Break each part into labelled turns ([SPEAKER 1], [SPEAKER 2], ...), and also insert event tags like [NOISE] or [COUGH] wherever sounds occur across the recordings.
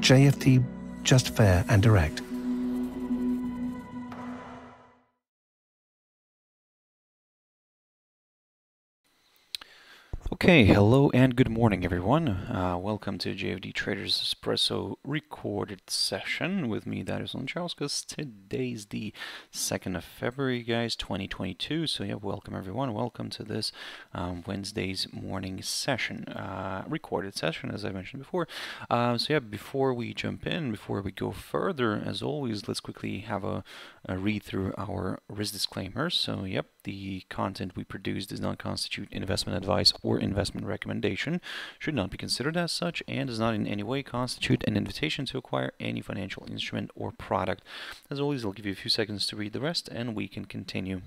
[SPEAKER 1] JFD, just fair and direct.
[SPEAKER 2] Okay, hello and good morning, everyone. Uh, welcome to JFD Traders Espresso recorded session with me, Darius Anucauskas. Today's the 2nd of February, guys, 2022. So, yeah, welcome, everyone. Welcome to this um, Wednesday's morning session, uh, recorded session, as I mentioned before. Uh, so, yeah, before we jump in, before we go further, as always, let's quickly have a, a read through our risk disclaimers. So, yep, the content we produce does not constitute investment advice or investment recommendation, should not be considered as such, and does not in any way constitute an invitation to acquire any financial instrument or product. As always, I'll give you a few seconds to read the rest and we can continue.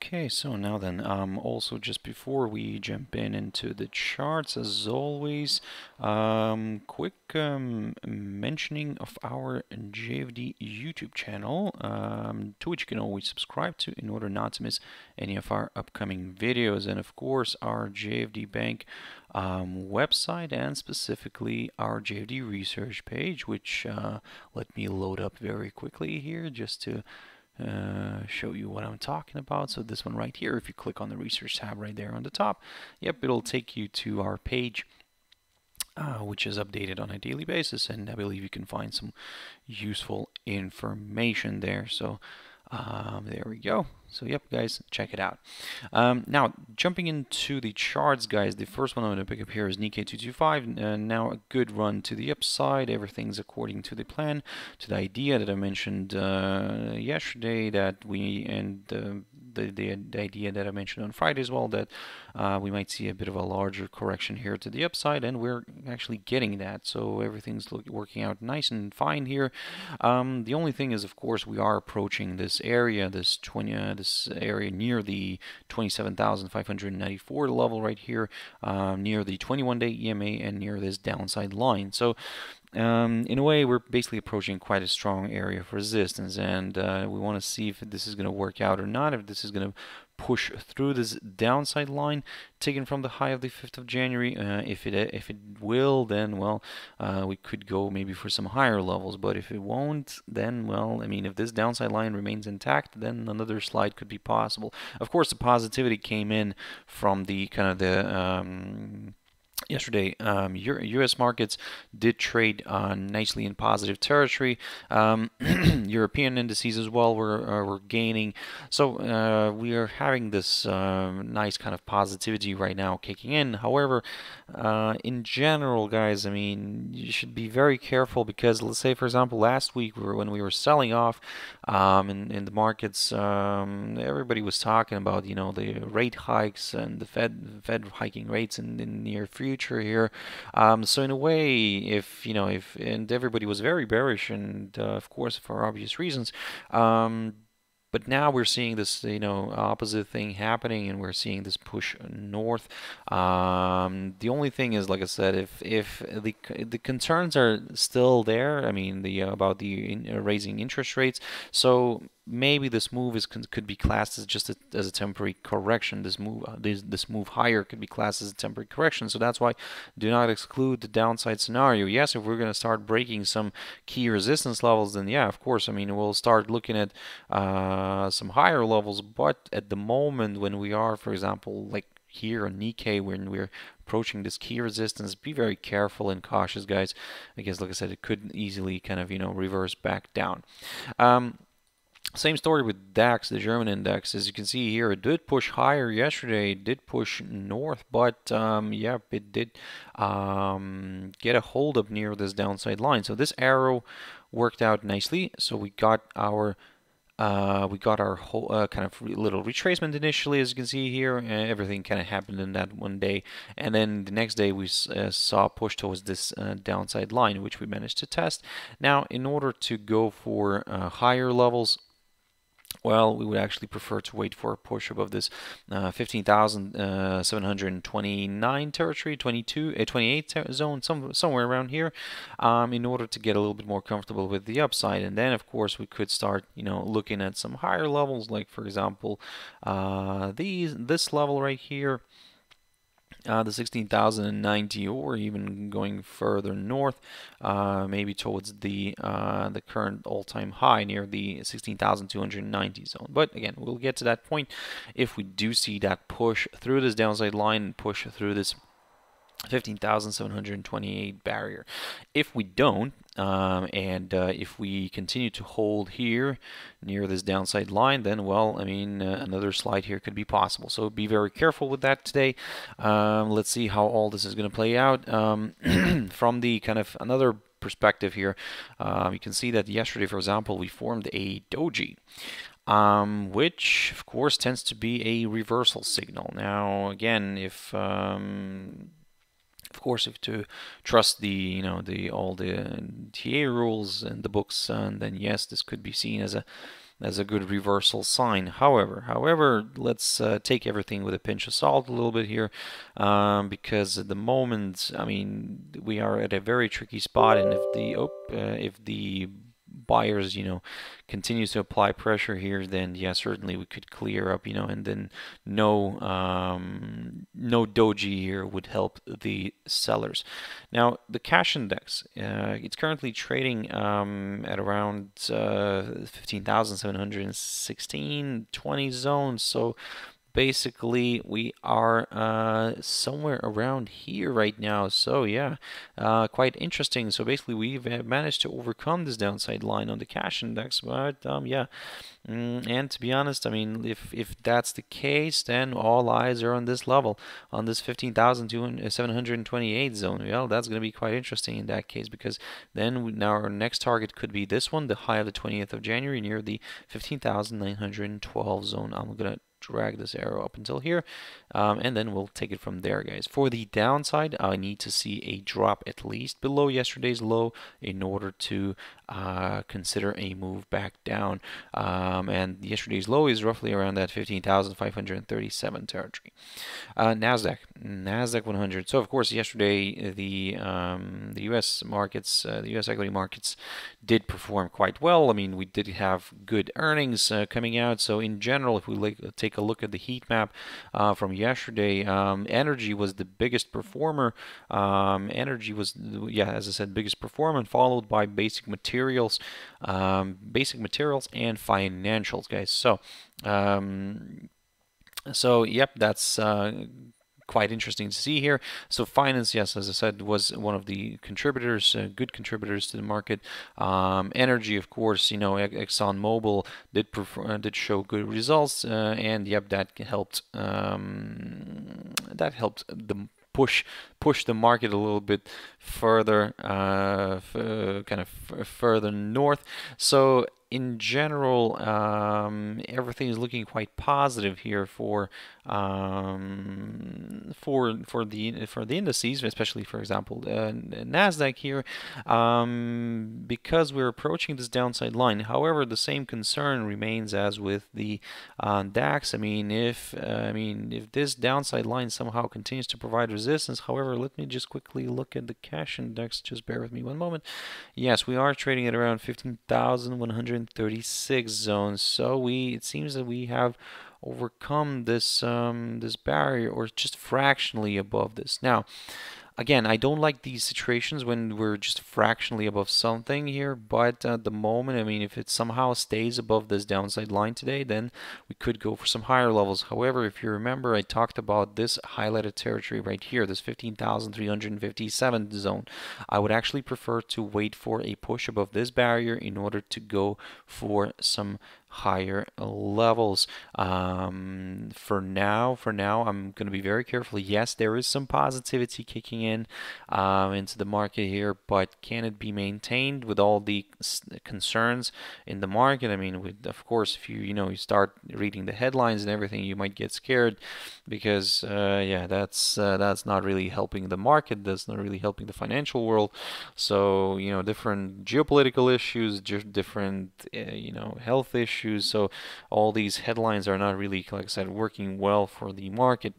[SPEAKER 2] Okay, so now then, um, also just before we jump in into the charts, as always, um, quick um, mentioning of our JFD YouTube channel, um, to which you can always subscribe to in order not to miss any of our upcoming videos, and of course our JFD Bank um, website and specifically our JFD research page, which uh, let me load up very quickly here just to uh, show you what I'm talking about. So this one right here, if you click on the research tab right there on the top, yep, it'll take you to our page. Uh, which is updated on a daily basis and I believe you can find some useful information there so um, there we go so yep, guys, check it out. Um, now, jumping into the charts, guys, the first one I'm going to pick up here is Nikkei 225. Uh, now, a good run to the upside. Everything's according to the plan, to the idea that I mentioned uh, yesterday that we, and uh, the, the, the, idea that I mentioned on Friday as well, that uh, we might see a bit of a larger correction here to the upside, and we're actually getting that. So everything's look, working out nice and fine here. Um, the only thing is, of course, we are approaching this area, this 20 uh, this area near the 27,594 level right here, uh, near the 21-day EMA and near this downside line. So um, in a way, we're basically approaching quite a strong area of resistance, and uh, we want to see if this is going to work out or not, if this is going to push through this downside line taken from the high of the 5th of January. Uh, if it if it will, then well, uh, we could go maybe for some higher levels. But if it won't, then well, I mean, if this downside line remains intact, then another slide could be possible. Of course, the positivity came in from the kind of the um, Yesterday, um, U.S. markets did trade uh, nicely in positive territory. Um, [CLEARS THROAT] European indices as well were uh, were gaining. So uh, we are having this um, nice kind of positivity right now kicking in. However, uh, in general, guys, I mean, you should be very careful because let's say, for example, last week we were, when we were selling off um, in in the markets, um, everybody was talking about you know the rate hikes and the Fed Fed hiking rates in the near future future here. Um, so in a way, if you know, if and everybody was very bearish, and uh, of course for obvious reasons. Um, but now we're seeing this, you know, opposite thing happening, and we're seeing this push north. Um, the only thing is, like I said, if if the the concerns are still there, I mean, the about the in, uh, raising interest rates, so maybe this move is could be classed as just a, as a temporary correction. This move uh, this this move higher could be classed as a temporary correction. So that's why do not exclude the downside scenario. Yes, if we're going to start breaking some key resistance levels, then yeah, of course. I mean, we'll start looking at uh, some higher levels. But at the moment, when we are, for example, like here on Nikkei when we're approaching this key resistance be very careful and cautious guys I guess like I said it could easily kind of you know reverse back down um, same story with DAX, the German index. As you can see here, it did push higher yesterday. It did push north, but um, yeah, it did um, get a hold up near this downside line. So this arrow worked out nicely. So we got our uh, we got our whole uh, kind of little retracement initially, as you can see here. Uh, everything kind of happened in that one day, and then the next day we uh, saw push towards this uh, downside line, which we managed to test. Now, in order to go for uh, higher levels, well, we would actually prefer to wait for a push above this uh, 15,729 uh, territory, 22, uh, 28 zone, some, somewhere around here, um, in order to get a little bit more comfortable with the upside. And then, of course, we could start, you know, looking at some higher levels, like for example, uh, these this level right here uh, the 16,090 or even going further north, uh, maybe towards the uh, the current all-time high near the 16,290 zone. But again, we'll get to that point if we do see that push through this downside line and push through this 15,728 barrier. If we don't, um, and uh, if we continue to hold here near this downside line, then, well, I mean, uh, another slide here could be possible. So be very careful with that today. Um, let's see how all this is going to play out. Um, [CLEARS THROAT] from the kind of another perspective here, um, you can see that yesterday, for example, we formed a doji. Um, which of course tends to be a reversal signal. Now, again, if um, of course, if to trust the you know the all the TA rules and the books, and then yes, this could be seen as a as a good reversal sign. However, however, let's uh, take everything with a pinch of salt a little bit here, um, because at the moment, I mean, we are at a very tricky spot, and if the oh, uh, if the buyers, you know, continues to apply pressure here, then yeah, certainly we could clear up, you know, and then no um, no doji here would help the sellers. Now the cash index, uh, it's currently trading um, at around uh, 15,716, 20 zones. So basically we are uh, somewhere around here right now. So yeah uh, quite interesting. So basically we've managed to overcome this downside line on the cash index but um, yeah. Mm, and to be honest I mean if if that's the case then all eyes are on this level on this 15,728 zone. Well that's going to be quite interesting in that case because then we, now our next target could be this one the high of the 20th of January near the 15,912 zone. I'm gonna drag this arrow up until here um, and then we'll take it from there guys. For the downside I need to see a drop at least below yesterday's low in order to uh, consider a move back down. Um, and yesterday's low is roughly around that 15,537 territory. Uh, Nasdaq Nasdaq 100 so of course yesterday the um, the US markets uh, the US equity markets did perform quite well. I mean we did have good earnings uh, coming out. So in general if we take take a look at the heat map uh, from yesterday, um, energy was the biggest performer. Um, energy was, yeah, as I said, biggest performer, followed by basic materials, um, basic materials and financials, guys. So, um, so yep, that's uh, quite interesting to see here. So finance, yes, as I said, was one of the contributors, uh, good contributors to the market. Um, energy, of course, you know, Exxon Mobil did prefer, uh, did show good results, uh, and yep, that helped. Um, that helped the push push the market a little bit further, uh, kind of further north. So in general, um, everything is looking quite positive here for um, for for the for the indices, especially for example uh, Nasdaq here, um, because we're approaching this downside line. However, the same concern remains as with the uh, DAX. I mean, if uh, I mean if this downside line somehow continues to provide resistance. However, let me just quickly look at the cash index. Just bear with me one moment. Yes, we are trading at around 15,136 zones. So we it seems that we have overcome this um, this barrier or just fractionally above this. Now, again, I don't like these situations when we're just fractionally above something here, but at the moment, I mean, if it somehow stays above this downside line today, then we could go for some higher levels. However, if you remember, I talked about this highlighted territory right here, this 15,357 zone. I would actually prefer to wait for a push above this barrier in order to go for some higher levels. Um, for now, for now, I'm going to be very careful. Yes, there is some positivity kicking in um, into the market here, but can it be maintained with all the concerns in the market? I mean, with, of course, if you you know you start reading the headlines and everything, you might get scared because uh, yeah, that's uh, that's not really helping the market. That's not really helping the financial world. So you know, different geopolitical issues, different uh, you know health issues. So all these headlines are not really, like I said, working well for the market.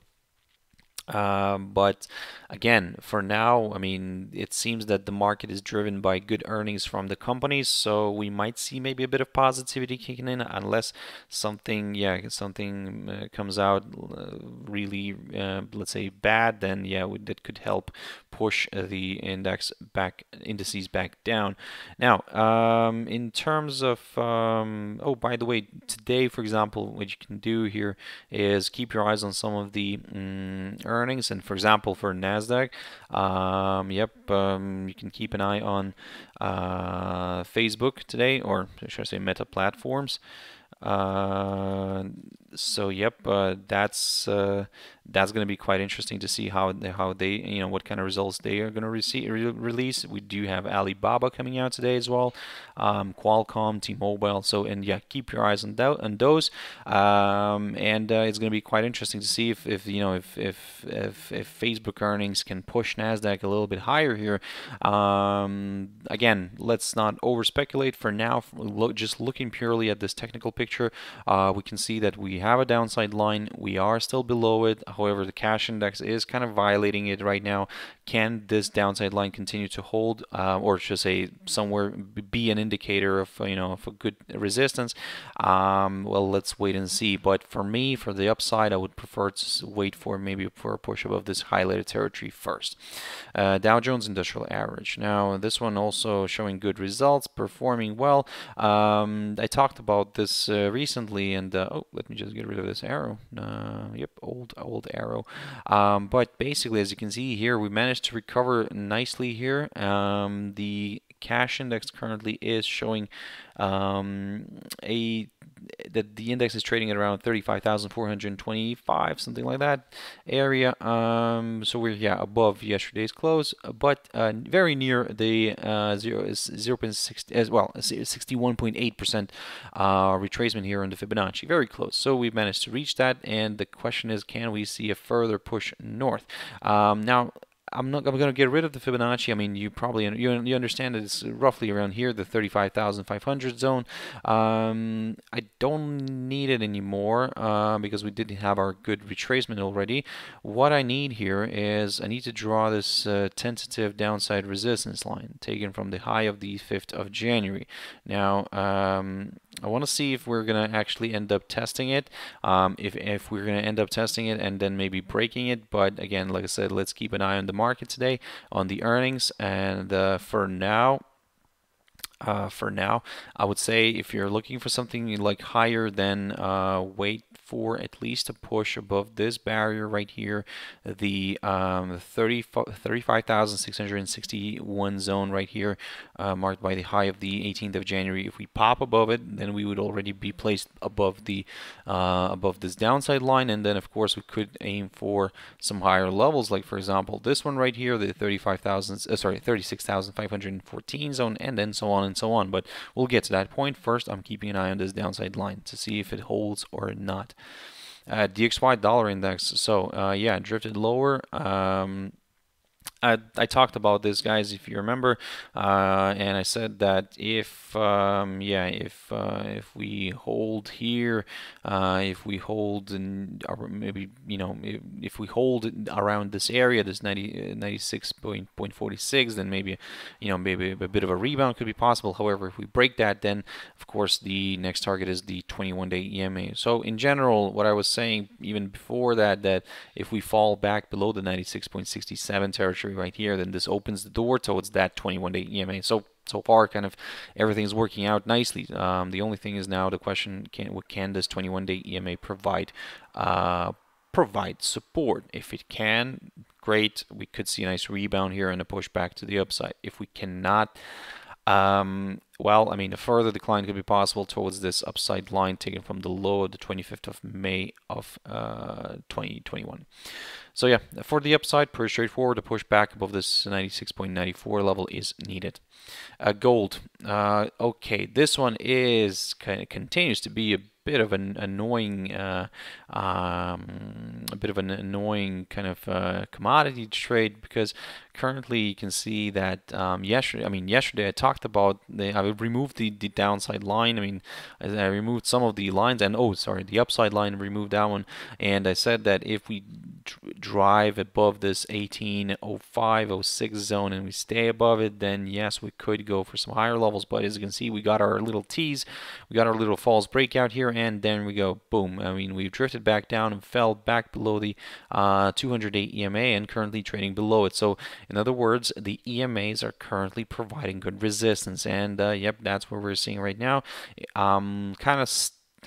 [SPEAKER 2] Um, but again, for now, I mean, it seems that the market is driven by good earnings from the companies, so we might see maybe a bit of positivity kicking in, unless something, yeah, something uh, comes out uh, really, uh, let's say, bad. Then yeah, that could help push the index back, indices back down. Now, um, in terms of, um, oh, by the way, today, for example, what you can do here is keep your eyes on some of the mm, earnings. And for example, for Nasdaq, um, yep, um, you can keep an eye on uh, Facebook today, or should I say Meta Platforms. Uh, so yep, uh, that's uh, that's going to be quite interesting to see how how they you know what kind of results they are going to receive re release. We do have Alibaba coming out today as well, um, Qualcomm, T-Mobile. So and yeah, keep your eyes on, on those. Um, and uh, it's going to be quite interesting to see if, if you know if, if if if Facebook earnings can push Nasdaq a little bit higher here. Um, again, let's not over speculate for now. Look, just looking purely at this technical picture, uh, we can see that we have a downside line. We are still below it. However, the cash index is kind of violating it right now. Can this downside line continue to hold, uh, or should say somewhere be an indicator of you know of a good resistance? Um, well, let's wait and see. But for me, for the upside, I would prefer to wait for maybe for a push above this highlighted territory first. Uh, Dow Jones Industrial Average. Now this one also showing good results, performing well. Um, I talked about this uh, recently, and uh, oh, let me just get rid of this arrow. Uh, yep, old old arrow. Um, but basically, as you can see here, we managed to recover nicely here. Um, the cash index currently is showing um, a that the index is trading at around 35,425, something like that area. Um, so we're yeah above yesterday's close, but uh, very near the uh, 0 is zero point six as well 61.8 percent uh, retracement here on the Fibonacci, very close. So we've managed to reach that, and the question is, can we see a further push north? Um, now I'm not. I'm going to get rid of the Fibonacci. I mean, you probably you, you understand that it's roughly around here, the 35,500 zone. Um, I don't need it anymore uh, because we did have our good retracement already. What I need here is I need to draw this uh, tentative downside resistance line taken from the high of the 5th of January. Now. Um, I want to see if we're going to actually end up testing it. Um, if, if we're going to end up testing it and then maybe breaking it. But again, like I said, let's keep an eye on the market today, on the earnings. And uh, for now, uh, for now. I would say if you're looking for something like higher, then uh, wait for at least a push above this barrier right here, the um, 30, 35,661 zone right here, uh, marked by the high of the 18th of January. If we pop above it, then we would already be placed above the uh, above this downside line, and then of course we could aim for some higher levels, like for example this one right here, the 35,000, uh, sorry, 36,514 zone, and then so on and so on. But we'll get to that point. First, I'm keeping an eye on this downside line to see if it holds or not. Uh, DXY dollar index. So uh, yeah, drifted lower. Um, I, I talked about this, guys, if you remember, uh, and I said that if, um, yeah, if uh, if we hold here, uh, if we hold, in, maybe, you know, if, if, we hold around this area, this 90, 96.46, then maybe, you know, maybe a bit of a rebound could be possible. However, if we break that, then, of course, the next target is the 21-day EMA. So, in general, what I was saying even before that, that if we fall back below the 96.67 territory, right here, then this opens the door towards that 21-day EMA. So so far, kind of everything's working out nicely. Um, the only thing is now the question: Can what can this 21-day EMA provide? Uh, provide support. If it can, great. We could see a nice rebound here and a push back to the upside. If we cannot, um, well, I mean, a further decline could be possible towards this upside line taken from the low of the 25th of May of uh, 2021. So yeah, for the upside, pretty straightforward. A push back above this 96.94 level is needed. Uh, gold. Uh, okay, this one is kind of continues to be a bit of an annoying, uh, um, a bit of an annoying kind of uh, commodity trade because currently you can see that um, yesterday, I mean yesterday I talked about the, I removed the, the downside line. I mean I removed some of the lines and oh sorry the upside line removed that one. And I said that if we drive above this 1805 06 zone and we stay above it then yes we could go for some higher levels. But as you can see we got our little tease we got our little false breakout here and then we go boom. I mean we've drifted back down and fell back below the uh, 208 EMA and currently trading below it. So in other words the EMAs are currently providing good resistance. And uh, yep that's what we're seeing right now um, kind of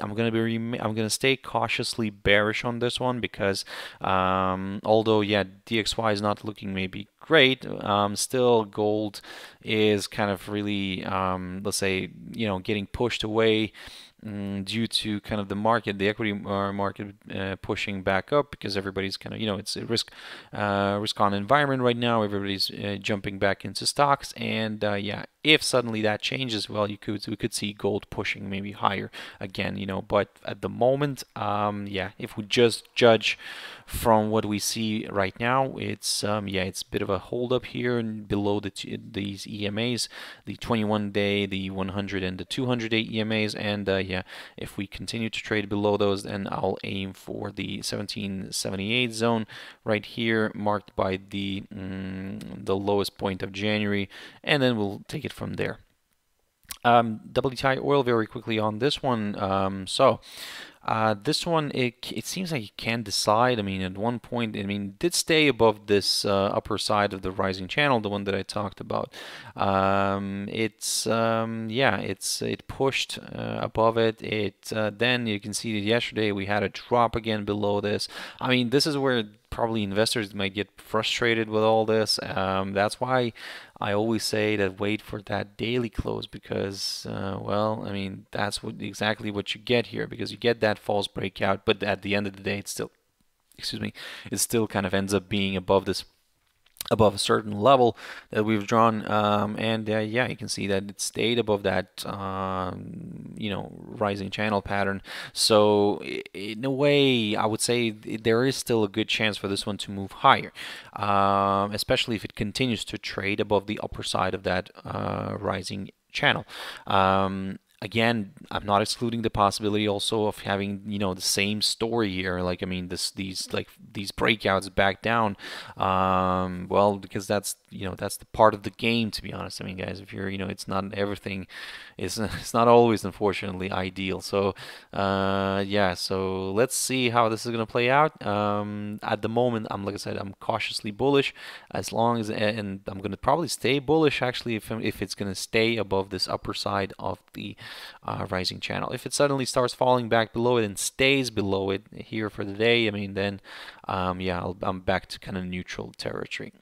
[SPEAKER 2] I'm gonna be I'm gonna stay cautiously bearish on this one because um, although yeah DXY is not looking maybe great um, still gold is kind of really um, let's say you know getting pushed away Mm, due to kind of the market, the equity uh, market uh, pushing back up because everybody's kind of, you know, it's a risk uh, risk on environment right now. Everybody's uh, jumping back into stocks, and uh, yeah, if suddenly that changes, well, you could we could see gold pushing maybe higher again, you know. But at the moment, um, yeah, if we just judge from what we see right now, it's um, yeah, it's a bit of a hold up here and below the these EMAs, the 21 day, the 100 and the 200 day EMAs, and uh, yeah, if we continue to trade below those, then I'll aim for the 1778 zone right here, marked by the mm, the lowest point of January, and then we'll take it from there. Um, WTI oil very quickly on this one. Um, so uh, this one, it, it seems like you can't decide. I mean, at one point, I mean, did stay above this uh, upper side of the rising channel, the one that I talked about. Um, it's, um, yeah, it's it pushed uh, above it. It uh, Then you can see that yesterday we had a drop again below this. I mean, this is where probably investors might get frustrated with all this. Um, that's why I always say that wait for that daily close because, uh, well, I mean, that's what exactly what you get here because you get that false breakout, but at the end of the day, it's still, excuse me, it still kind of ends up being above this above a certain level that we've drawn um, and uh, yeah you can see that it stayed above that um, you know rising channel pattern. So in a way I would say there is still a good chance for this one to move higher um, especially if it continues to trade above the upper side of that uh, rising channel. Um, again, I'm not excluding the possibility also of having you know the same story here. Like I mean, this these like these breakouts back down. Um, well, because that's you know that's the part of the game. To be honest, I mean, guys, if you're you know it's not everything is [LAUGHS] it's not always unfortunately ideal. So uh, yeah, so let's see how this is gonna play out. Um, at the moment, I'm like I said, I'm cautiously bullish. As long as and I'm gonna probably stay bullish actually if if it's gonna stay above this upper side of the uh, rising channel. If it suddenly starts falling back below it and stays below it here for the day, I mean, then um, yeah, i am back to kind of neutral territory.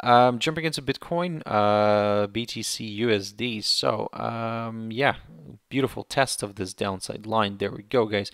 [SPEAKER 2] Um, jumping into Bitcoin, uh, BTC USD. So, um, yeah, beautiful test of this downside line. There we go, guys.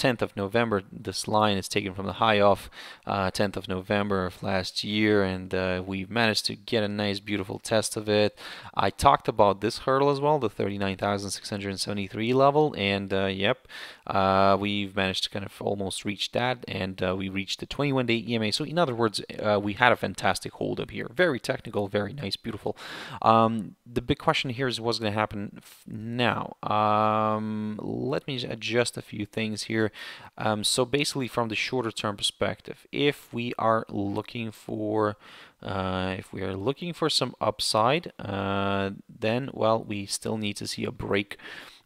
[SPEAKER 2] 10th of November. This line is taken from the high off uh, 10th of November of last year, and uh, we've managed to get a nice, beautiful test of it. I talked about this hurdle as well, the 39,673 level, and uh, yep, uh, we've managed to kind of almost reach that, and uh, we reached the 21-day EMA. So in other words, uh, we had a fantastic hold up here. Very technical, very nice, beautiful. Um, the big question here is what's going to happen now. Um, let me adjust a few things here. Um, so basically from the shorter term perspective, if we are looking for uh, if we are looking for some upside, uh, then well, we still need to see a break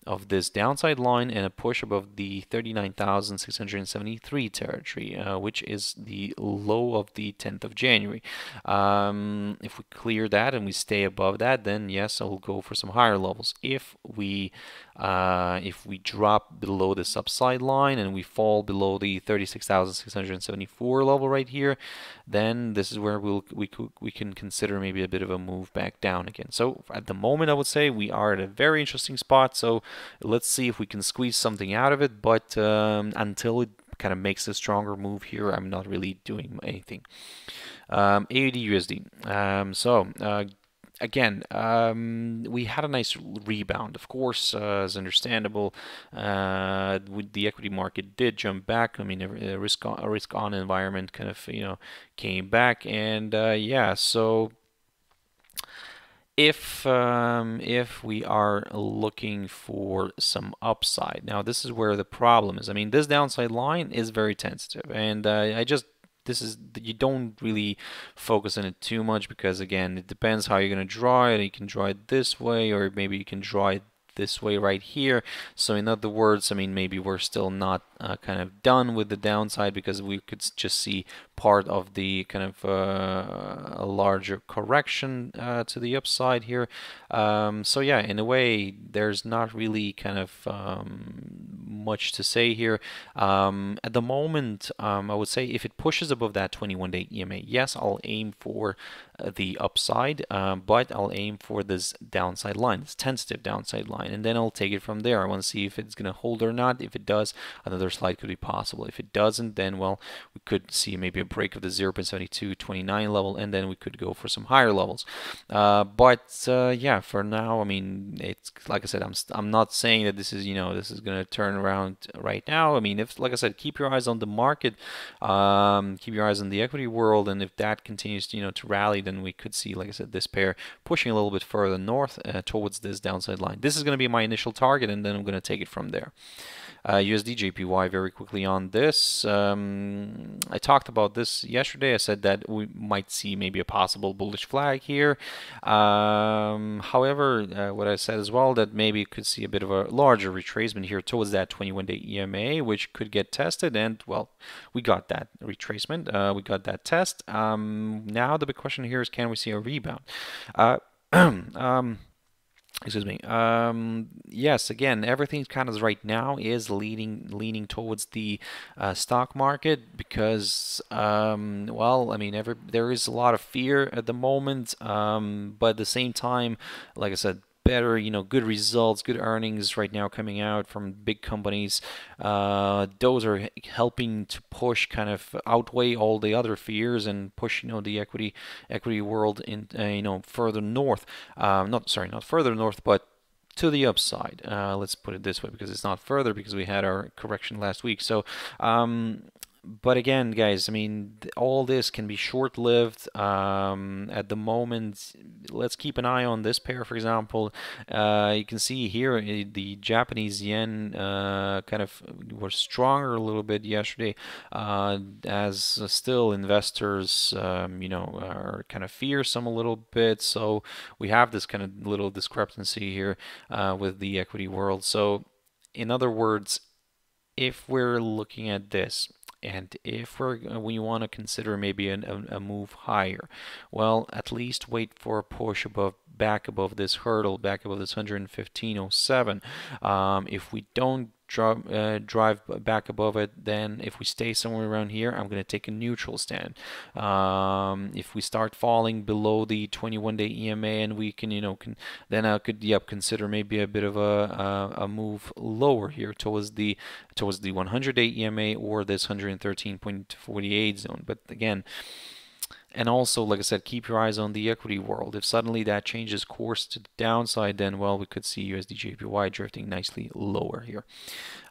[SPEAKER 2] of this downside line and a push above the 39,673 territory, uh, which is the low of the 10th of January. Um, if we clear that and we stay above that, then yes, I'll go for some higher levels. If we uh, if we drop below the subside line and we fall below the 36,674 level right here, then this is where we'll we we can consider maybe a bit of a move back down again. So at the moment, I would say we are at a very interesting spot. So let's see if we can squeeze something out of it. But um, until it kind of makes a stronger move here, I'm not really doing anything. Um, AUD USD. Um, so uh, again, um, we had a nice rebound. Of course, uh, as understandable, uh, the equity market did jump back. I mean, a risk on, a risk on environment kind of you know came back, and uh, yeah, so if um, if we are looking for some upside now this is where the problem is I mean this downside line is very tentative and uh, I just this is you don't really focus on it too much because again it depends how you're going to draw it you can draw it this way or maybe you can draw it this way right here. So in other words, I mean, maybe we're still not uh, kind of done with the downside because we could just see part of the kind of uh, a larger correction uh, to the upside here. Um, so yeah, in a way, there's not really kind of um, much to say here. Um, at the moment, um, I would say if it pushes above that 21-day EMA, yes, I'll aim for the upside, um, but I'll aim for this downside line, this tentative downside line, and then I'll take it from there. I want to see if it's going to hold or not. If it does, another slide could be possible. If it doesn't, then well, we could see maybe a break of the 0.7229 level, and then we could go for some higher levels. Uh, but uh, yeah, for now, I mean, it's like I said, I'm I'm not saying that this is you know this is going to turn around right now. I mean, if like I said, keep your eyes on the market, um, keep your eyes on the equity world, and if that continues to you know to rally then we could see, like I said, this pair pushing a little bit further north uh, towards this downside line. This is going to be my initial target, and then I'm going to take it from there. Uh, USD JPY very quickly on this. Um, I talked about this yesterday. I said that we might see maybe a possible bullish flag here. Um, however, uh, what I said as well that maybe you could see a bit of a larger retracement here towards that 21-day EMA, which could get tested. And well, we got that retracement. Uh, we got that test. Um, now the big question here is, can we see a rebound? Uh, [CLEARS THROAT] um, excuse me. Um, yes again everything kind of right now is leaning leaning towards the uh, stock market because um, well I mean every there is a lot of fear at the moment um, but at the same time like I said better, you know, good results, good earnings right now coming out from big companies. Uh, those are helping to push kind of outweigh all the other fears and push, you know, the equity equity world in, uh, you know, further north. Um, not sorry, not further north, but to the upside. Uh, let's put it this way because it's not further because we had our correction last week. So um, but again, guys, I mean, all this can be short-lived. Um, at the moment, let's keep an eye on this pair, for example. Uh, you can see here uh, the Japanese yen uh, kind of was stronger a little bit yesterday, uh, as still investors, um, you know, are kind of fearsome a little bit. So we have this kind of little discrepancy here uh, with the equity world. So, in other words, if we're looking at this and if we're, we want to consider maybe an, a, a move higher, well, at least wait for a push above back above this hurdle, back above this 115.07. Um, if we don't drive, uh, drive back above it, then if we stay somewhere around here, I'm going to take a neutral stand. Um, if we start falling below the 21-day EMA and we can, you know, can, then I could, yep, consider maybe a bit of a, a, a move lower here towards the towards the 100-day EMA or this 113.48 zone. But again, and also, like I said, keep your eyes on the equity world. If suddenly that changes course to the downside, then, well, we could see USD JPY drifting nicely lower here.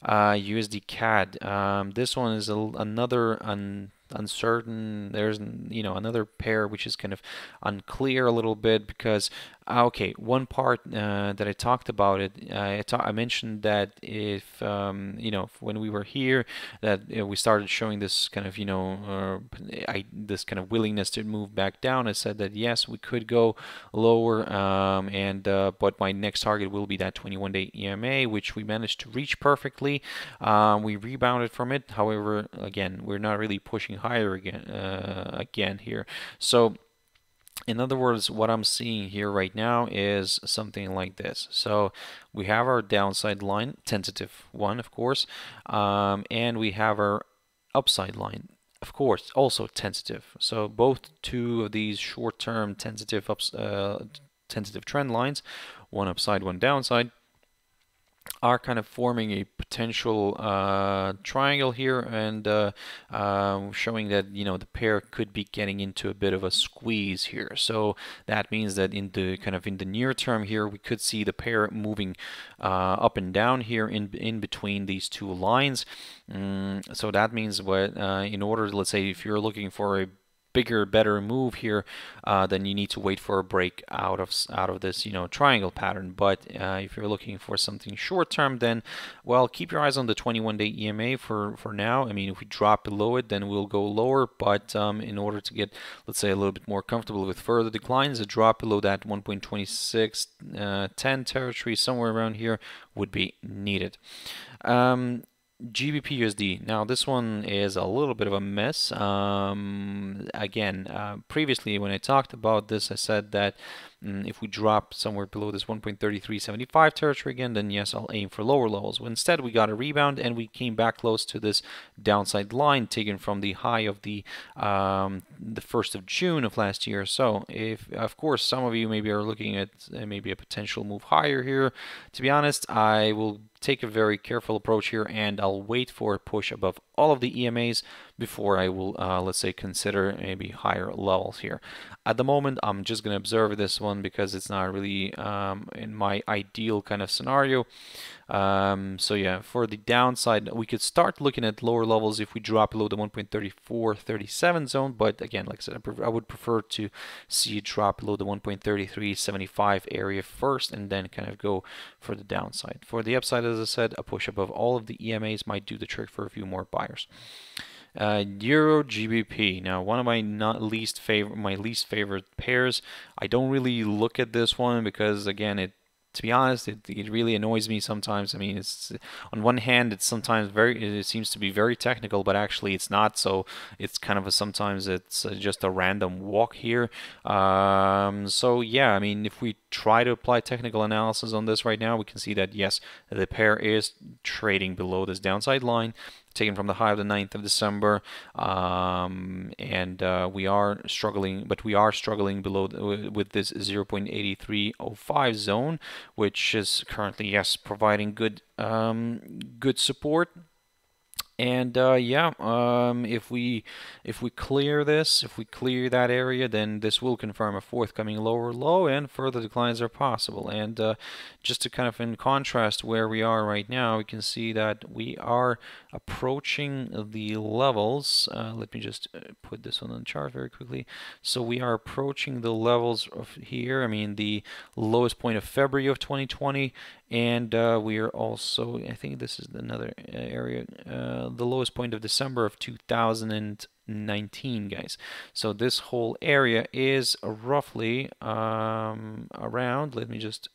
[SPEAKER 2] Uh, USD CAD. Um, this one is a, another un uncertain. There's you know another pair which is kind of unclear a little bit because okay, one part uh, that I talked about it, I, ta I mentioned that if um, you know when we were here, that you know, we started showing this kind of you know uh, I, this kind of willingness to move back down. I said that yes, we could go lower, um, and uh, but my next target will be that 21-day EMA, which we managed to reach perfectly. Um, we rebounded from it. However, again, we're not really pushing higher again uh, again here. So in other words, what I'm seeing here right now is something like this. So we have our downside line, tentative one, of course, um, and we have our upside line, of course, also tentative. So both two of these short-term tentative ups, uh, tentative trend lines, one upside, one downside, are kind of forming a potential uh, triangle here and uh, uh, showing that you know the pair could be getting into a bit of a squeeze here. So that means that in the kind of in the near term here we could see the pair moving uh, up and down here in in between these two lines. Mm, so that means what uh, in order let's say if you're looking for a bigger, better move here, uh, then you need to wait for a break out of out of this, you know, triangle pattern. But uh, if you're looking for something short term, then well, keep your eyes on the 21-day EMA for for now. I mean, if we drop below it, then we'll go lower. But um, in order to get, let's say, a little bit more comfortable with further declines, a drop below that 1.26 uh, 10 territory, somewhere around here, would be needed. Um, GBP USD. Now this one is a little bit of a mess. Um, again, uh, previously when I talked about this, I said that mm, if we drop somewhere below this 1.3375 territory again, then yes, I'll aim for lower levels. Well, instead, we got a rebound and we came back close to this downside line taken from the high of the um, the first of June of last year. So, if of course some of you maybe are looking at uh, maybe a potential move higher here, to be honest, I will take a very careful approach here and I'll wait for a push above all of the EMAs before I will, uh, let's say, consider maybe higher levels here. At the moment, I'm just going to observe this one because it's not really um, in my ideal kind of scenario. Um, so yeah, for the downside, we could start looking at lower levels if we drop below the 1.3437 zone. But again, like I said, I, I would prefer to see it drop below the 1.3375 area first and then kind of go for the downside. For the upside, as I said, a push above all of the EMAs might do the trick for a few more buyers. Uh, Euro GBP. Now, one of my not least favorite, my least favorite pairs. I don't really look at this one because again, it to be honest, it, it really annoys me sometimes. I mean, it's on one hand, it's sometimes very, it seems to be very technical, but actually it's not. So it's kind of a, sometimes it's just a random walk here. Um, so yeah, I mean, if we try to apply technical analysis on this right now, we can see that yes, the pair is trading below this downside line taken from the high of the 9th of December um, and uh, we are struggling but we are struggling below the, with this 0.8305 zone which is currently yes providing good um, good support and uh, yeah, um, if we if we clear this, if we clear that area, then this will confirm a forthcoming lower low, and further declines are possible. And uh, just to kind of in contrast where we are right now, we can see that we are approaching the levels. Uh, let me just uh, put this on the chart very quickly. So we are approaching the levels of here. I mean the lowest point of February of 2020 and uh, we are also I think this is another uh, area uh, the lowest point of December of 2019 guys. So this whole area is roughly um, around let me just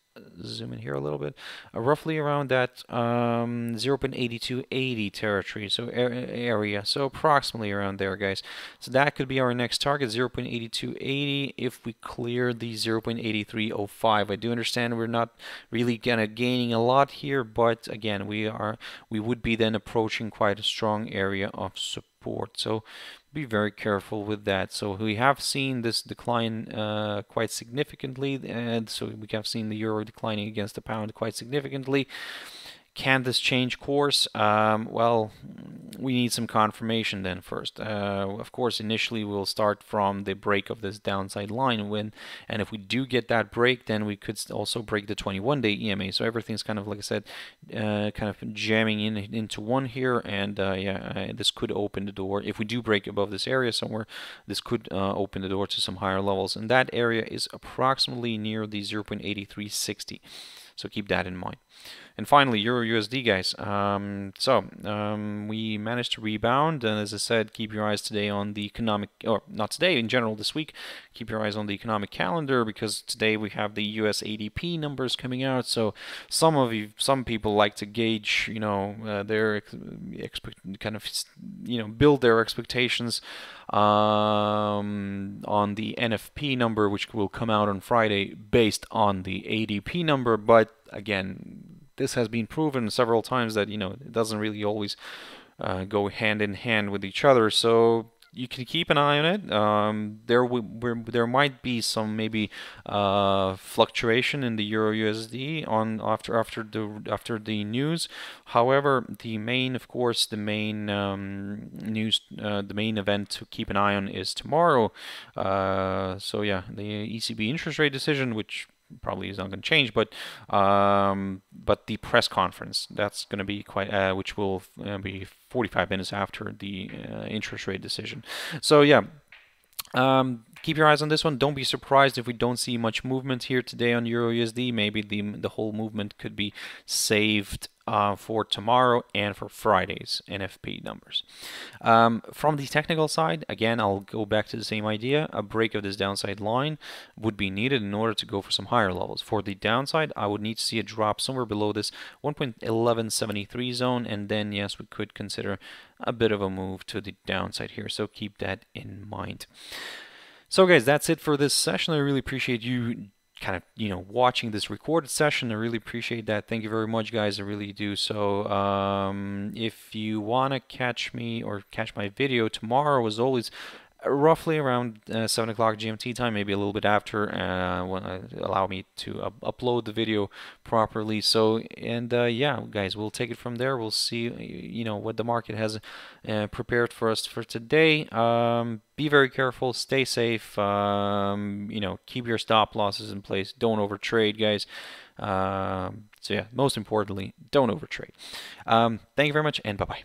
[SPEAKER 2] zoom in here a little bit, uh, roughly around that um, 0.8280 territory, so area, so approximately around there, guys. So that could be our next target, 0.8280, if we clear the 0.8305. I do understand we're not really kind of gaining a lot here, but again, we are we would be then approaching quite a strong area of support. So be very careful with that. So we have seen this decline uh, quite significantly, and so we have seen the euro declining against the pound quite significantly. Can this change course? Um, well, we need some confirmation then first. Uh, of course, initially we'll start from the break of this downside line when, and if we do get that break, then we could also break the 21-day EMA. So everything's kind of like I said, uh, kind of jamming in into one here, and uh, yeah, uh, this could open the door. If we do break above this area somewhere, this could uh, open the door to some higher levels, and that area is approximately near the 0.8360. So keep that in mind. And finally, Euro USD, guys. Um, so um, we managed to rebound, and as I said, keep your eyes today on the economic, or not today, in general this week. Keep your eyes on the economic calendar because today we have the U.S. ADP numbers coming out. So some of you, some people like to gauge, you know, uh, their expect, kind of, you know, build their expectations um, on the NFP number, which will come out on Friday based on the ADP number. But again, this has been proven several times that you know it doesn't really always uh, go hand in hand with each other. So you can keep an eye on it. Um, there there might be some maybe uh, fluctuation in the Euro USD on after after the after the news. However, the main, of course, the main um, news, uh, the main event to keep an eye on is tomorrow. Uh, so yeah, the ECB interest rate decision, which probably is not going to change, but um, but the press conference that's going to be quite, uh, which will uh, be 45 minutes after the uh, interest rate decision. So yeah. Um, keep your eyes on this one. Don't be surprised if we don't see much movement here today on Euro USD. Maybe the the whole movement could be saved uh, for tomorrow and for Friday's NFP numbers. Um, from the technical side, again, I'll go back to the same idea. A break of this downside line would be needed in order to go for some higher levels. For the downside, I would need to see a drop somewhere below this 1.1173 zone, and then yes, we could consider a bit of a move to the downside here. So keep that in mind. So guys, that's it for this session. I really appreciate you kind of you know watching this recorded session. I really appreciate that. Thank you very much, guys. I really do. So um, if you want to catch me or catch my video tomorrow, as always, roughly around uh, 7 o'clock GMT time, maybe a little bit after, uh, uh, allow me to up upload the video properly. So, and uh, yeah, guys, we'll take it from there. We'll see, you know, what the market has uh, prepared for us for today. Um, be very careful, stay safe, um, you know, keep your stop losses in place. Don't overtrade, guys. Um, so yeah, most importantly, don't overtrade. Um, thank you very much, and bye-bye.